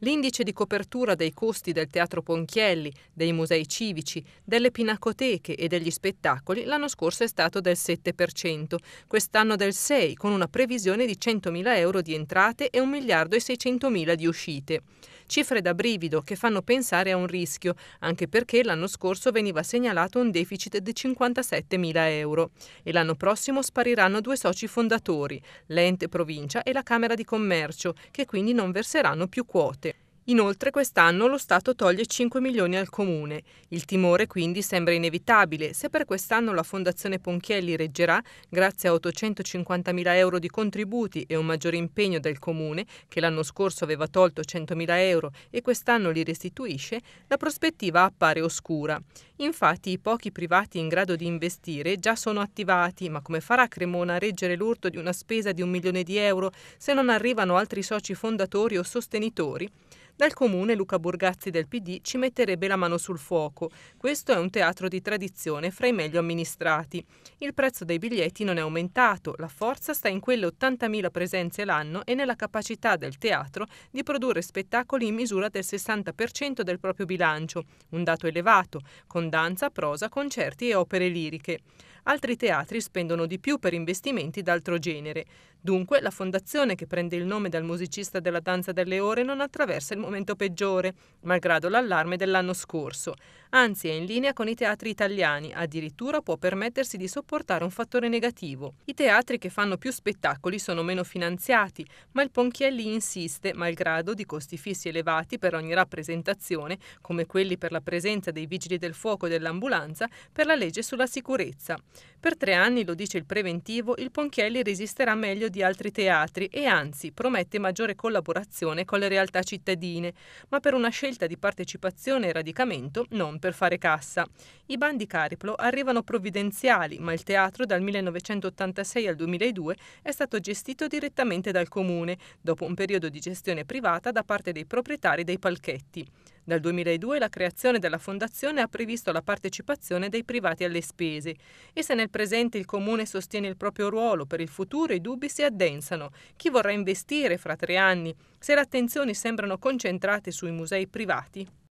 L'indice di copertura dei costi del Teatro Ponchielli, dei musei civici, delle pinacoteche e degli spettacoli l'anno scorso è stato del 7%, quest'anno del 6%, con una previsione di 100.000 euro di entrate e 1 miliardo e 600.000 di uscite. Cifre da brivido che fanno pensare a un rischio, anche perché l'anno scorso veniva segnalato un deficit di 57.000 euro. E l'anno prossimo spariranno due soci fondatori, l'ente provincia e la Camera di Commercio, che quindi non verseranno più quote. Inoltre quest'anno lo Stato toglie 5 milioni al Comune. Il timore quindi sembra inevitabile. Se per quest'anno la Fondazione Ponchielli reggerà, grazie a 850 mila euro di contributi e un maggiore impegno del Comune, che l'anno scorso aveva tolto 100 mila euro e quest'anno li restituisce, la prospettiva appare oscura. Infatti i pochi privati in grado di investire già sono attivati, ma come farà Cremona a reggere l'urto di una spesa di un milione di euro se non arrivano altri soci fondatori o sostenitori? Dal comune Luca Burgazzi del PD ci metterebbe la mano sul fuoco. Questo è un teatro di tradizione fra i meglio amministrati. Il prezzo dei biglietti non è aumentato, la forza sta in quelle 80.000 presenze l'anno e nella capacità del teatro di produrre spettacoli in misura del 60% del proprio bilancio, un dato elevato, con danza, prosa, concerti e opere liriche. Altri teatri spendono di più per investimenti d'altro genere. Dunque, la fondazione che prende il nome dal musicista della danza delle ore non attraversa il momento peggiore, malgrado l'allarme dell'anno scorso. Anzi, è in linea con i teatri italiani, addirittura può permettersi di sopportare un fattore negativo. I teatri che fanno più spettacoli sono meno finanziati, ma il Ponchielli insiste, malgrado di costi fissi elevati per ogni rappresentazione, come quelli per la presenza dei vigili del fuoco e dell'ambulanza, per la legge sulla sicurezza. Per tre anni, lo dice il preventivo, il Ponchielli resisterà meglio di altri teatri e anzi promette maggiore collaborazione con le realtà cittadine, ma per una scelta di partecipazione e radicamento, non per fare cassa. I bandi Cariplo arrivano provvidenziali, ma il teatro dal 1986 al 2002 è stato gestito direttamente dal comune, dopo un periodo di gestione privata da parte dei proprietari dei palchetti. Dal 2002 la creazione della fondazione ha previsto la partecipazione dei privati alle spese e se nel presente il comune sostiene il proprio ruolo, per il futuro i dubbi si addensano. Chi vorrà investire fra tre anni se le attenzioni sembrano concentrate sui musei privati?